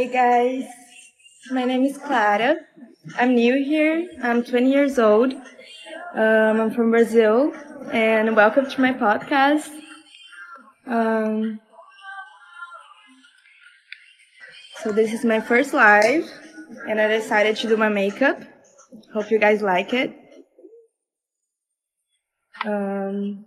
Hey guys, my name is Clara. I'm new here. I'm 20 years old. Um, I'm from Brazil, and welcome to my podcast. Um, so this is my first live, and I decided to do my makeup. Hope you guys like it. Um,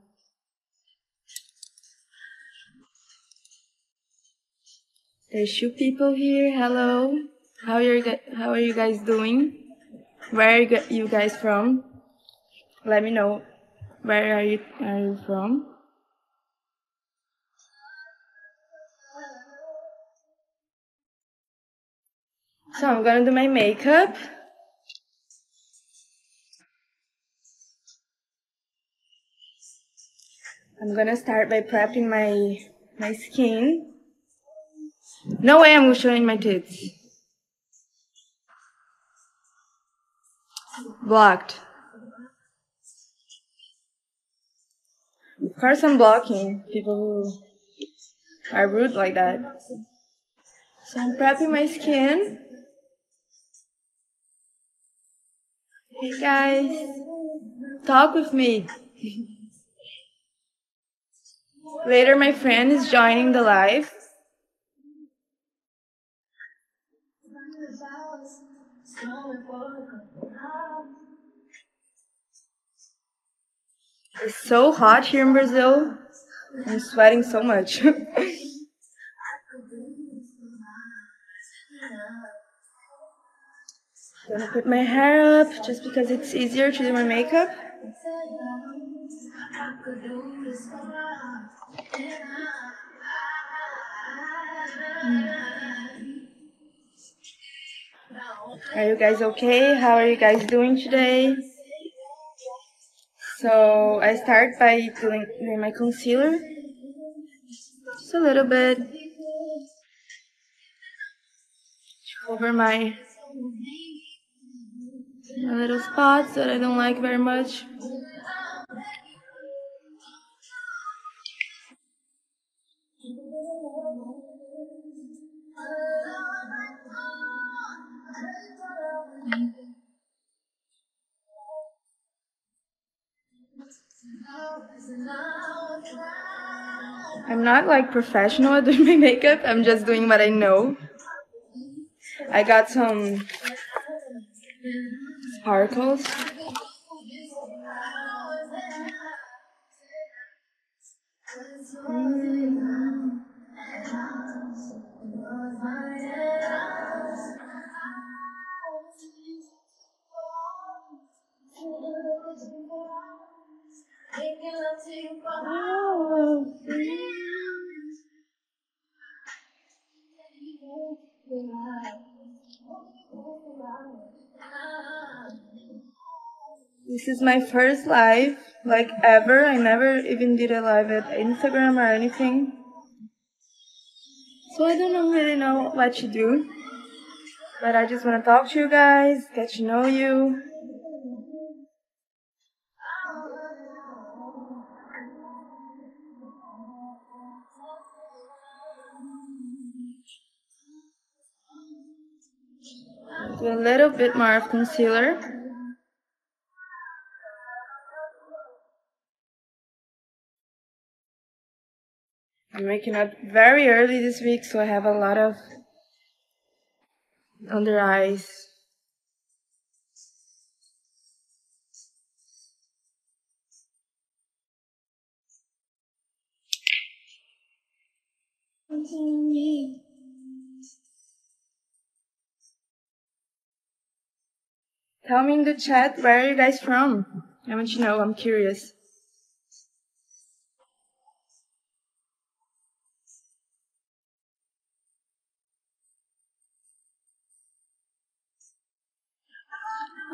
there's two people here. Hello. How are you, how are you guys doing? Where are you guys from? Let me know. Where are you are you from? So I'm gonna do my makeup. I'm gonna start by prepping my my skin. No way I'm showing my tits. Blocked. Of course I'm blocking people who are rude like that. So I'm prepping my skin. Hey guys, talk with me. Later my friend is joining the live. It's so hot here in Brazil. I'm sweating so much. I'm Gonna put my hair up just because it's easier to do my makeup. Mm. Are you guys okay? How are you guys doing today? So I start by doing my concealer. Just a little bit. Over my, my little spots that I don't like very much. Not like professional at doing my makeup. I'm just doing what I know. I got some sparkles. This is my first live, like ever. I never even did a live at Instagram or anything. So I don't really know what to do. But I just want to talk to you guys, get to know you. Do a little bit more of concealer. I'm waking up very early this week, so I have a lot of under eyes. Tell me in the chat where are you guys from? I want to know, I'm curious.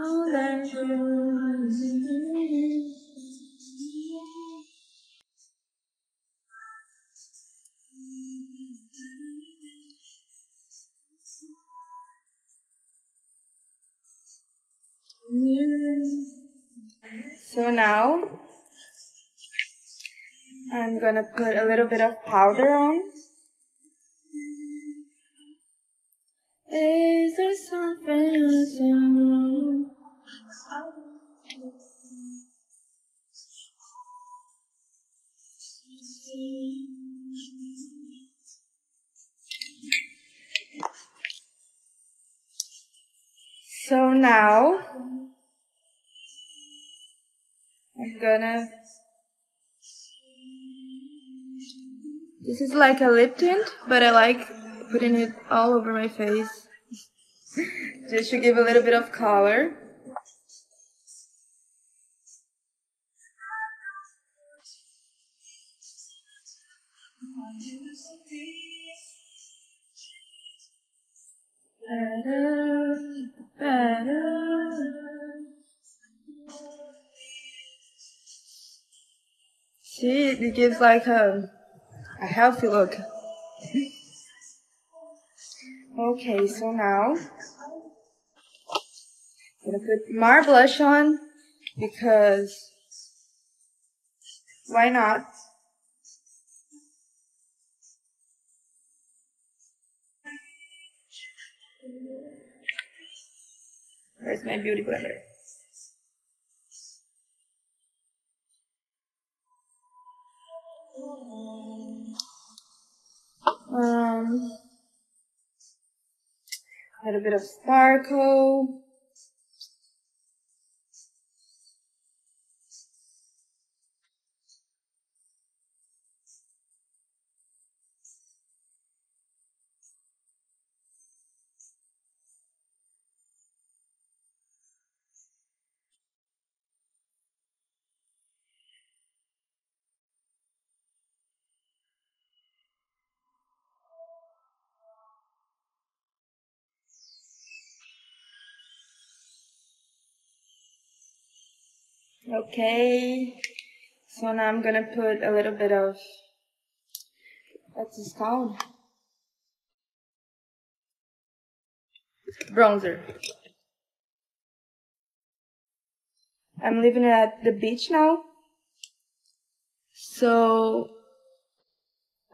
All that So now I'm gonna put a little bit of powder on. Is there something So now I'm gonna This is like a lip tint, but I like putting it all over my face just to give a little bit of color. See, it gives like a, a healthy look. Okay, so now I'm gonna put more blush on because why not? Where's my beauty blender? Little bit of sparkle. Okay, so now I'm gonna put a little bit of, what's this called? Bronzer. I'm living at the beach now, so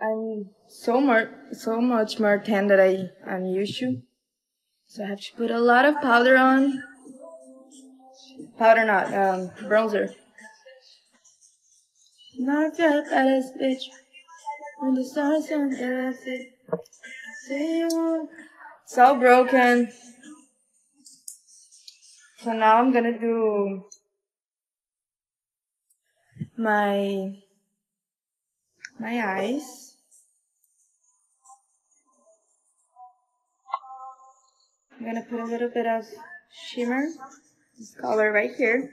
I'm so more, so much more tan than I am used to. So I have to put a lot of powder on. Powder not, um, bronzer. Not just as bitch. When the stars are dancing. See. So broken. So now I'm gonna do my my eyes. I'm gonna put a little bit of shimmer color right here.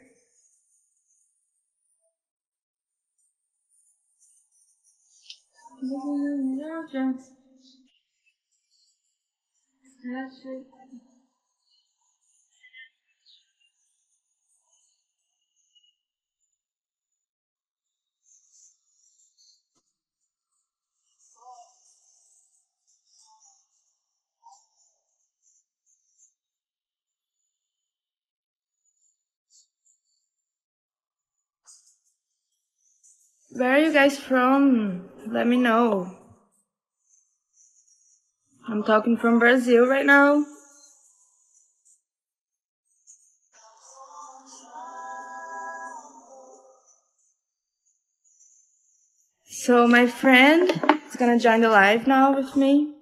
Where are you guys from? Let me know. I'm talking from Brazil right now. So my friend is gonna join the live now with me.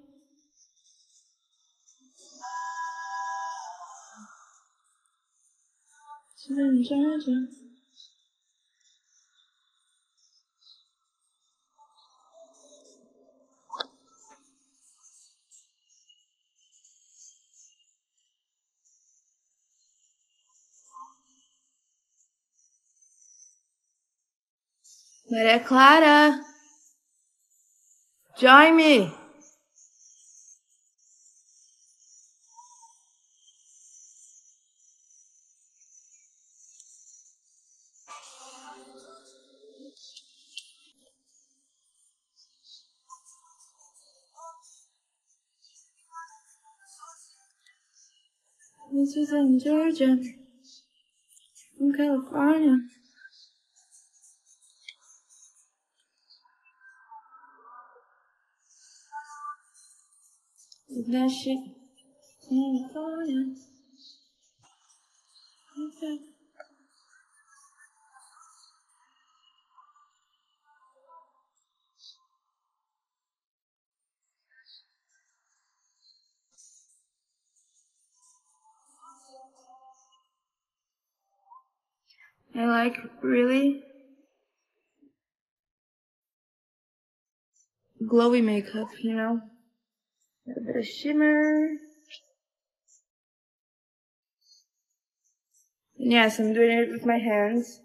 Maria Clara, join me. This is in Georgia. from California. Hmm, okay. I like really glowy makeup, you know? A bit of shimmer. Yes, I'm doing it with my hands.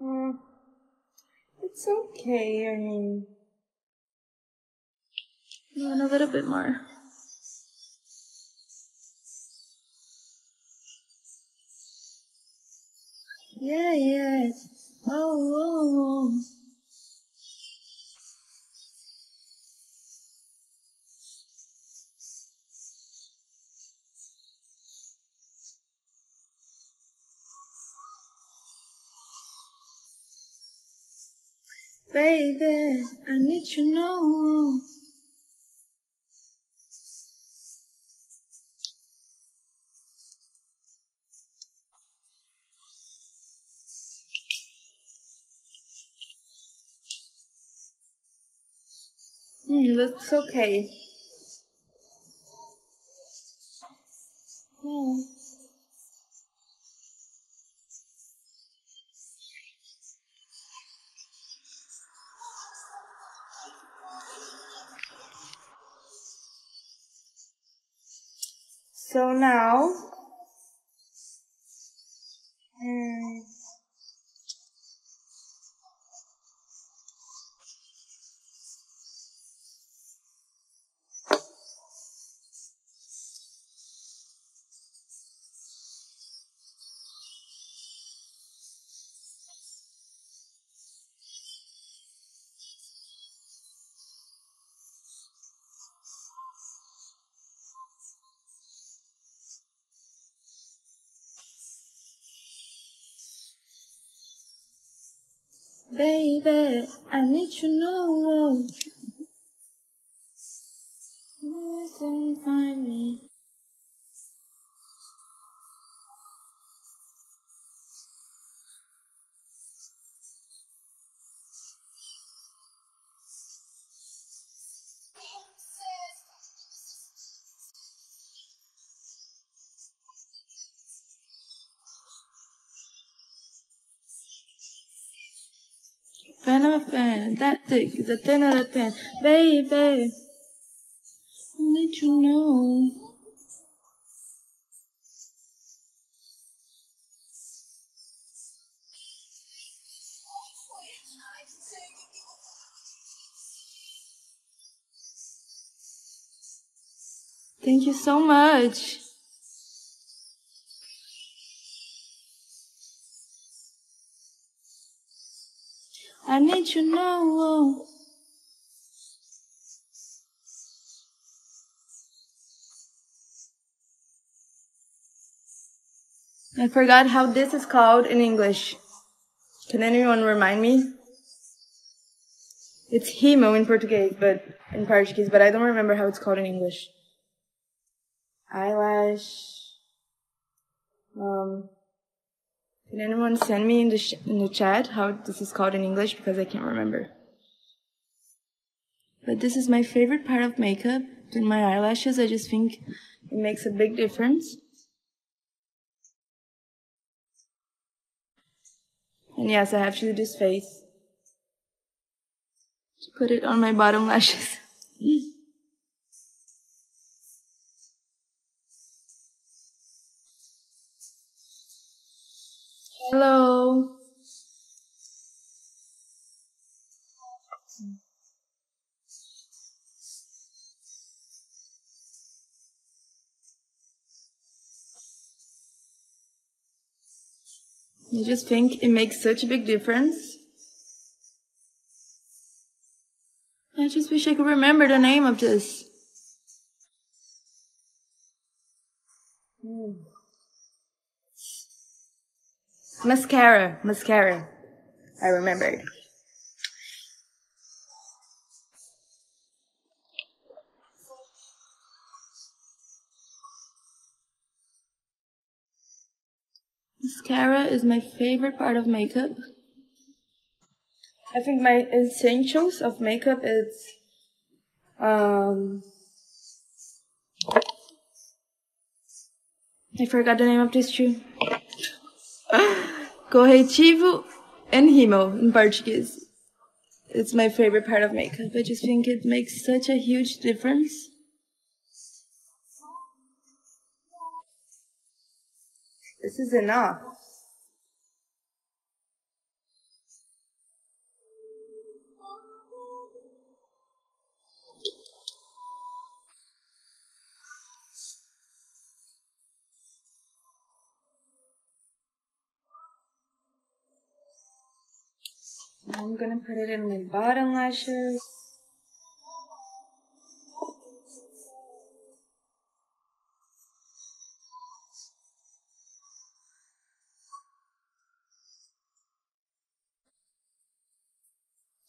Mm, it's okay, I mean. And a little bit more. Yeah, yeah. Oh, oh, oh. Baby, I need to know. Mm, looks okay. Hmm. So now, baby, I need to know. Fan, that thick 10 out of 10. Baby, I need to know. Thank you so much. Know. I forgot how this is called in English. Can anyone remind me? It's rímel in Portuguese, but in Portuguese, but I don't remember how it's called in English. Eyelash. Um, can anyone send me in the sh- in the chat how this is called in English because I can't remember. But this is my favorite part of makeup. Doing my eyelashes, I just think it makes a big difference. And yes, I have to do this face to put it on my bottom lashes. Hello. I just think it makes such a big difference. I just wish I could remember the name of this. Mascara, mascara. I remembered. Mascara is my favorite part of makeup. I think my essentials of makeup is um I forgot the name of this two. Corretivo and rímel in Portuguese. It's my favorite part of makeup. I just think it makes such a huge difference. This is enough. I'm gonna put it in my bottom lashes.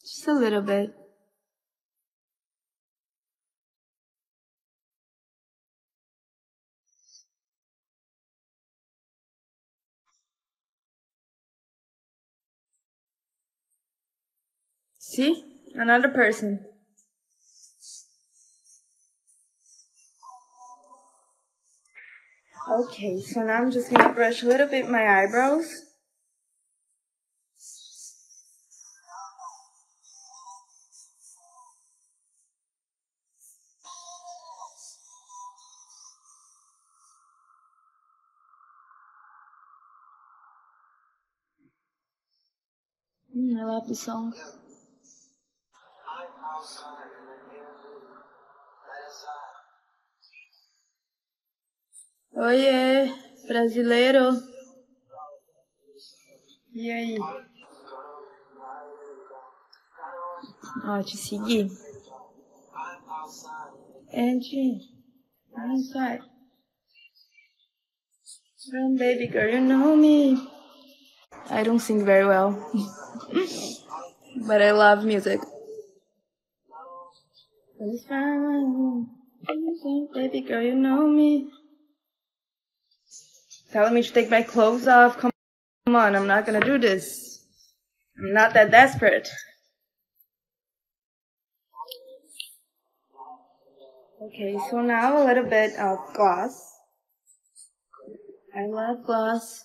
Just a little bit. See? Another person. Okay, so now I'm just gonna brush a little bit my eyebrows. Mm, I love the song. Oiê, brasileiro. E aí? Ó, te segui. Angie, I'm inside. Run, baby girl, you know me. I don't sing very well, but I love music. Baby girl, you know me. Telling me to take my clothes off. Come on, I'm not gonna do this. I'm not that desperate. Okay, so now a little bit of gloss. I love gloss.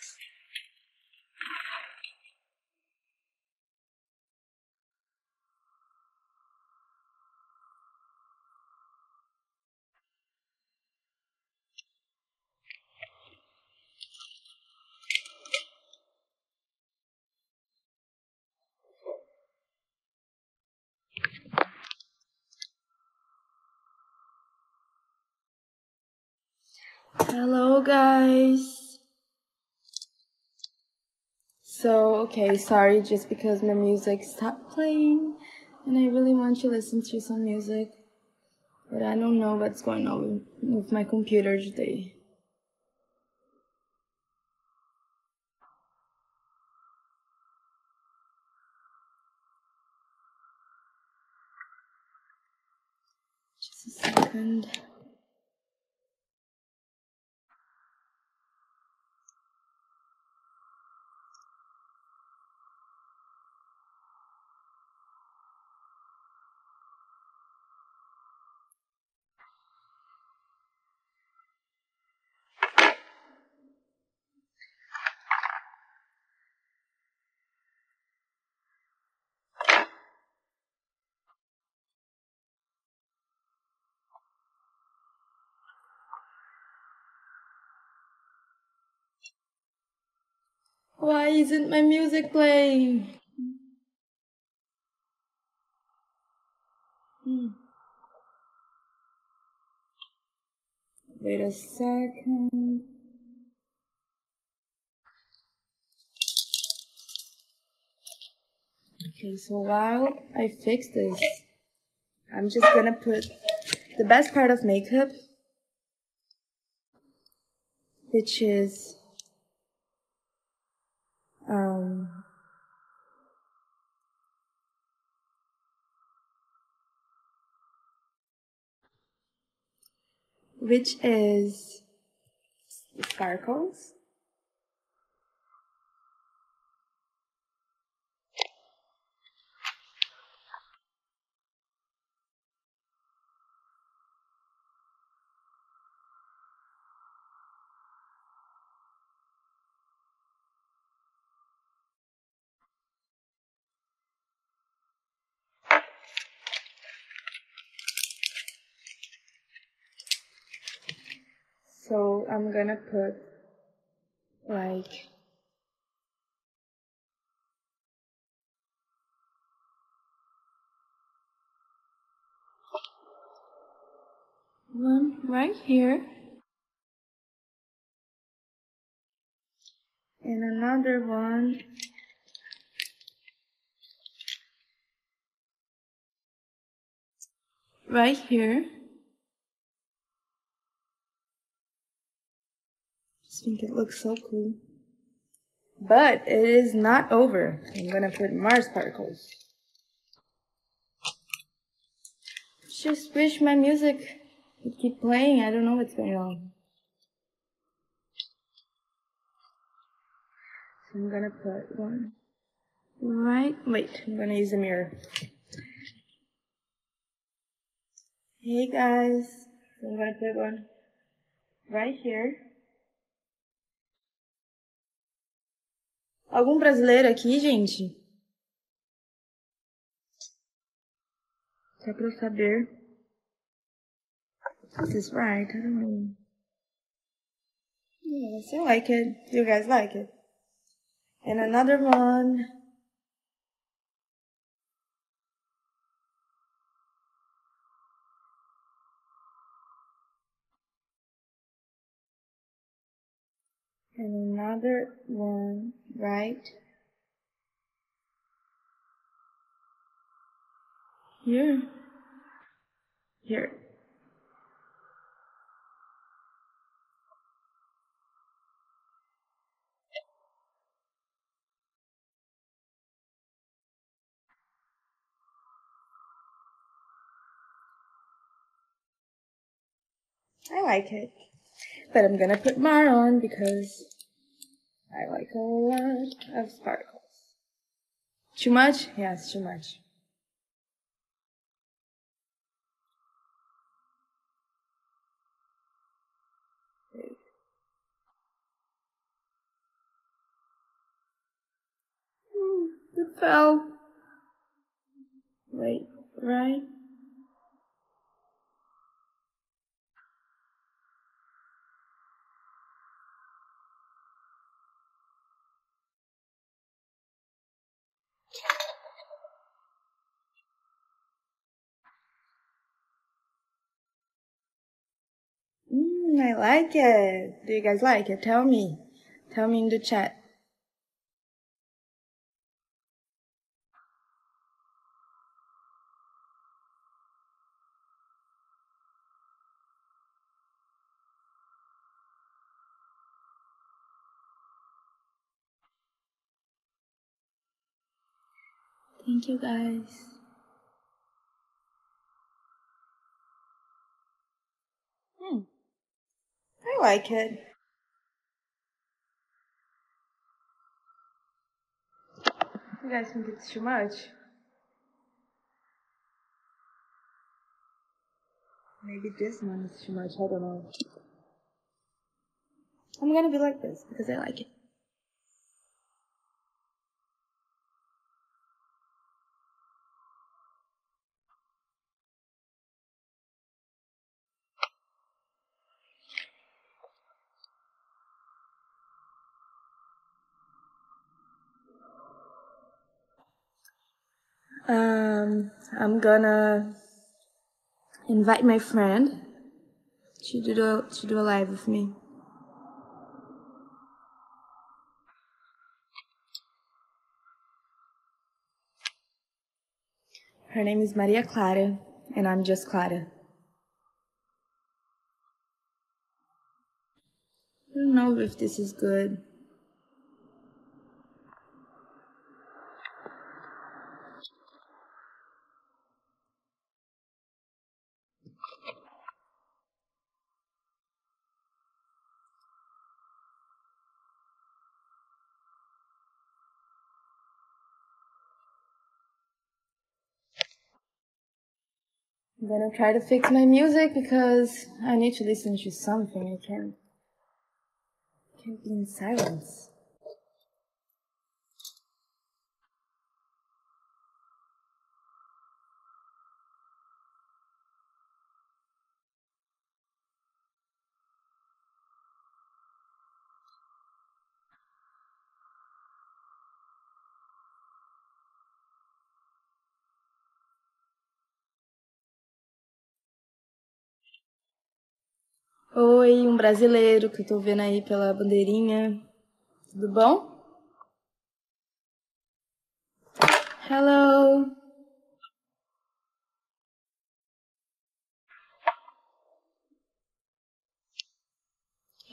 Guys. So, okay, sorry, just because my music stopped playing, and I really want to listen to some music, but I don't know what's going on with my computer today. Just a second. Why isn't my music playing? Hmm. Wait a second. Okay, so while I fix this, I'm just gonna put the best part of makeup, which is um, which is sparkles. So I'm gonna put like one right here and another one right here. Think it looks so cool. But it is not over. I'm gonna put Mars particles. Just wish my music would keep playing. I don't know what's going on. So I'm gonna put one right. Wait, I'm gonna use a mirror. Hey guys, I'm gonna put one right here. Algum brasileiro aqui, gente? Só pra eu saber. Is this right? I don't know. Yes, I like it. You guys like it. And another one. And another one right here. Here. I like it. But I'm gonna put more on because I like a lot of sparkles. Too much? Yes, too much. Ooh, it fell. Wait, right? I like it. Do you guys like it? Tell me. Tell me in the chat. Thank you guys. Hmm. I like it. You guys think it's too much? Maybe this one is too much. I don't know. I'm gonna be like this because I like it. Um, I'm gonna invite my friend to do a, to do a live with me. Her name is Maria Clara, and I'm just Clara. I don't know if this is good. I'm gonna try to fix my music because I need to listen to something. I can't, can't be in silence. Oi, um brasileiro que eu tô vendo aí pela bandeirinha. Tudo bom? Hello.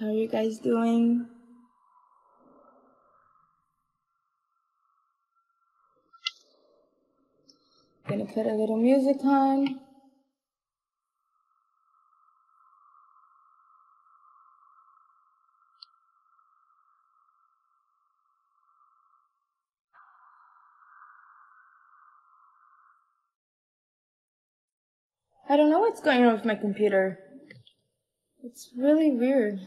How are you guys doing? Gonna put a little music on. I don't know what's going on with my computer. It's really weird.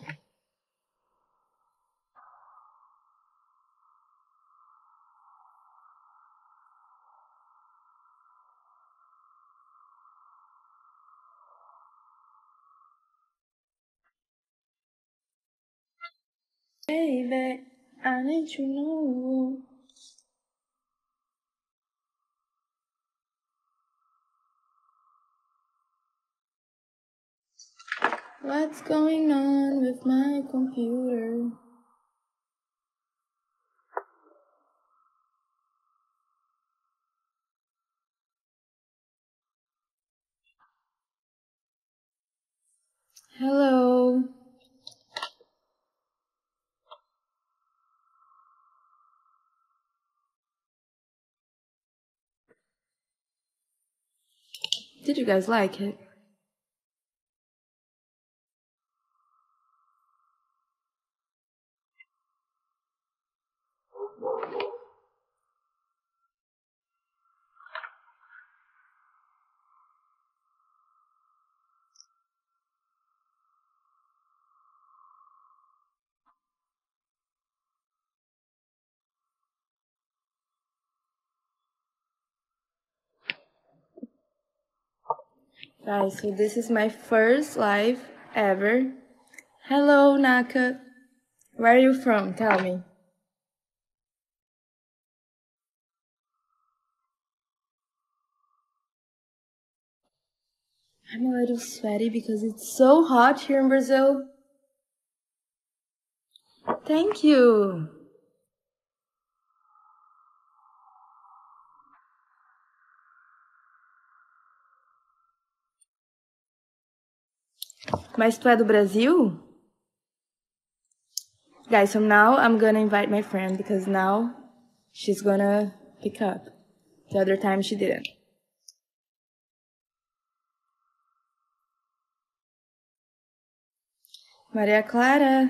Baby, I need to know. What's going on with my computer? Hello. Did you guys like it? Guys, so this is my first live ever. Hello, Naka. Where are you from? Tell me. I'm a little sweaty because it's so hot here in Brazil. Thank you. Mas tu é do Brasil? Guys, so now I'm gonna invite my friend because now she's gonna pick up. The other time she didn't. Maria Clara.